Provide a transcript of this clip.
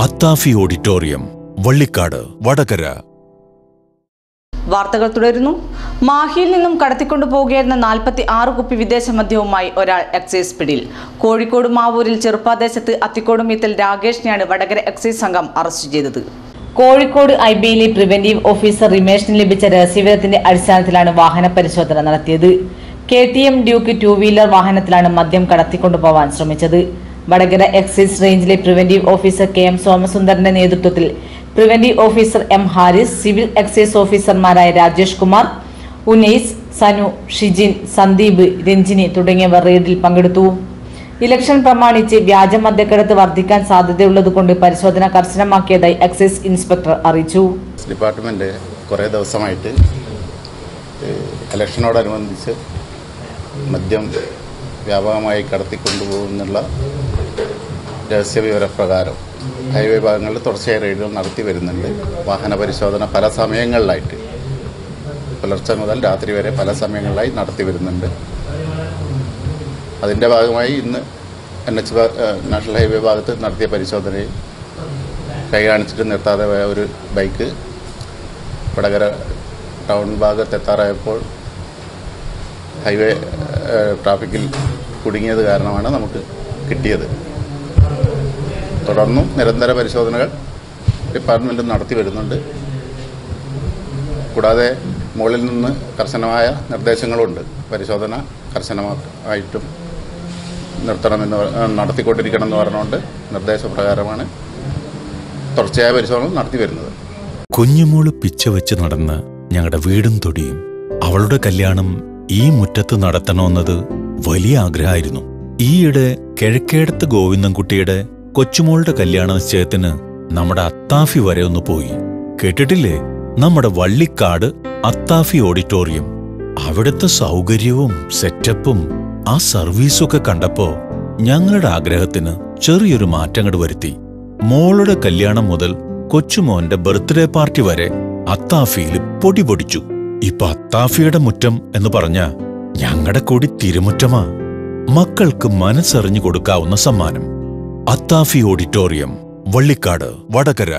അത്താഫി auditorium Vallikkad Vadakara. വാർത്തകൾ തുടരുന്നു. മാഹിയിൽ നിന്നും കടത്തിക്കൊണ്ടു പോകുകയായിരുന്ന നാൽപ്പത്തി ആറ് കുപ്പി വിദേശ മദ്യവുമായി ഒരാൾ എക്സൈസ് പിടിയിൽ. കോഴിക്കോട് മാവൂരിൽ ചെറുപ്പാദേശത്ത് അത്തിക്കോട് മീത്തൽ രാകേഷിനെയാണ് വടകര എക്സൈസ് സംഘം അറസ്റ്റ് ചെയ്തത്. കോഴിക്കോട് ഐ ബിയിലെ പ്രിവന്റീവ് ഓഫീസർ റിമേഷിന് ലഭിച്ച രഹസ്യവിവരത്തിന്റെ അടിസ്ഥാനത്തിലാണ് വാഹന പരിശോധന നടത്തിയത്. K T M Duke two wheeler വാഹനത്തിലാണ് മദ്യം കടത്തിക്കൊണ്ടുപോവാൻ ശ്രമിച്ചത്. വടകര എക്സൈസ് റേഞ്ചിലെ പ്രിവന്റീവ് ഓഫീസർ കെ എം സോമസുന്ദറിന്റെ നേതൃത്വത്തിൽ preventive officer M Haris civil excise ഓഫീസർമാരായ രാജേഷ് കുമാർ ഉനൈസ് സനു ഷിജിൻ സന്ദീപ് രഞ്ജിനി തുടങ്ങിയവർ റെയ്ഡിൽ പങ്കെടുത്തു. ഇലക്ഷൻ പ്രമാണിച്ച് വ്യാജ മദ്യക്കടത്ത് വർദ്ധിക്കാൻ സാധ്യതയുള്ളതുകൊണ്ട് പരിശോധന കർശനമാക്കിയതായി എക്സൈസ് ഇൻസ്പെക്ടർ അറിയിച്ചു. ഡിപ്പാർട്ട്മെന്റ് കുറേ ദിവസമായിട്ട് ഇലക്ഷനോടനുബന്ധിച്ച് മദ്യം വ്യാപകമായി കടത്തിക്കൊണ്ടുപോകുന്നുള്ള രഹസ്യവിവരപ്രകാരം ഹൈവേ ഭാഗങ്ങളിൽ തുടർച്ചയായ റെയ്ഡുകൾ നടത്തി വരുന്നുണ്ട്. വാഹന പരിശോധന പല സമയങ്ങളിലായിട്ട് പുലർച്ചെ മുതൽ രാത്രി വരെ പല സമയങ്ങളിലായി നടത്തി വരുന്നുണ്ട്. അതിന്റെ ഭാഗമായി ഇന്ന് എൻ എച്ച് നാഷണൽ ഹൈവേ ഭാഗത്ത് നടത്തിയ പരിശോധനയിൽ കൈ കാണിച്ചിട്ട് നിർത്താതെ പോയ ഒരു ബൈക്ക് വടകര ടൗൺ ഭാഗത്ത് എത്താറായപ്പോൾ ഹൈവേ ട്രാഫിക്കിൽ കുടുങ്ങിയത് കാരണമാണ് നമുക്ക് കിട്ടിയത്. തുടർന്നും നിരന്തര പരിശോധനകൾ ഡിപ്പാർട്ട്മെന്റ് നടത്തി വരുന്നുണ്ട്. കൂടാതെ മുകളിൽ നിന്ന് കർശനമായ നിർദ്ദേശങ്ങളുണ്ട്. പരിശോധന കർശനമായിട്ടും നിർത്തണമെന്ന് നടത്തിക്കൊണ്ടിരിക്കണം എന്ന് പറഞ്ഞുകൊണ്ട് നിർദ്ദേശപ്രകാരമാണ് തുടർച്ചയായ പരിശോധന നടത്തി വരുന്നത്. കുഞ്ഞുമോൾ പിച്ച വെച്ച് നടന്ന് ഞങ്ങളുടെ വീടും തൊടിയും അവളുടെ കല്യാണം ഈ മുറ്റത്ത് നടത്തണമെന്നത് വലിയ ആഗ്രഹമായിരുന്നു. ഈയിടെ കിഴക്കേടത്ത് ഗോവിന്ദൻകുട്ടിയുടെ കൊച്ചുമോളുടെ കല്യാണ നിശ്ചയത്തിന് നമ്മുടെ അത്താഫി വരെ ഒന്ന് പോയി. കേട്ടിട്ടില്ലേ? നമ്മുടെ വള്ളിക്കാട് അത്താഫി ഓഡിറ്റോറിയം. അവിടുത്തെ സൗകര്യവും സെറ്റപ്പും ആ സർവീസൊക്കെ കണ്ടപ്പോ ഞങ്ങളുടെ ആഗ്രഹത്തിന് ചെറിയൊരു മാറ്റങ്ങൾ വരുത്തി. മോളുടെ കല്യാണം മുതൽ കൊച്ചുമോന്റെ ബർത്ത്ഡേ പാർട്ടി വരെ അത്താഫിയിൽ പൊടി പൊടിച്ചു. ഇപ്പൊ അത്താഫിയുടെ മുറ്റം എന്ന് പറഞ്ഞ ഞങ്ങളുടെ കൊടി തിരുമുറ്റമാ. മക്കൾക്ക് മനസ്സറിഞ്ഞു കൊടുക്കാവുന്ന സമ്മാനം. അത്താഫി ഓഡിറ്റോറിയം വള്ളിക്കാട് വടകര